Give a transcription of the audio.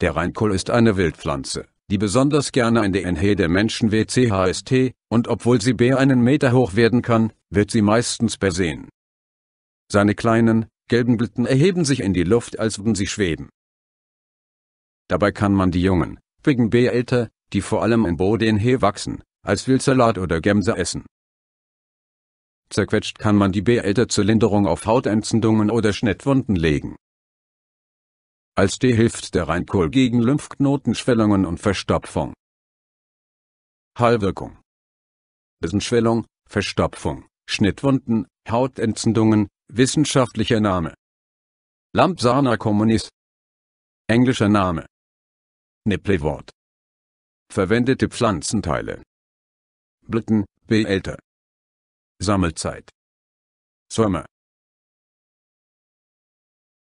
Der Reinkohl ist eine Wildpflanze, die besonders gerne in der Nähe der Menschen WCHST, und obwohl sie bär einen Meter hoch werden kann, wird sie meistens besehen. Seine kleinen, gelben Blüten erheben sich in die Luft, als würden sie schweben. Dabei kann man die jungen, wegen älter, die vor allem in Bodenhe wachsen, als Wildsalat oder Gemse essen. Zerquetscht kann man die älter zur Linderung auf Hautentzündungen oder Schnittwunden legen. Als Tee hilft der Reinkohl gegen Lymphknotenschwellungen und Verstopfung. Heilwirkung Schwellung, Verstopfung, Schnittwunden, Hautentzündungen, wissenschaftlicher Name. Lampsana communis. Englischer Name. Nippelwort. Verwendete Pflanzenteile. Blüten, Beälter. Sammelzeit. Sommer.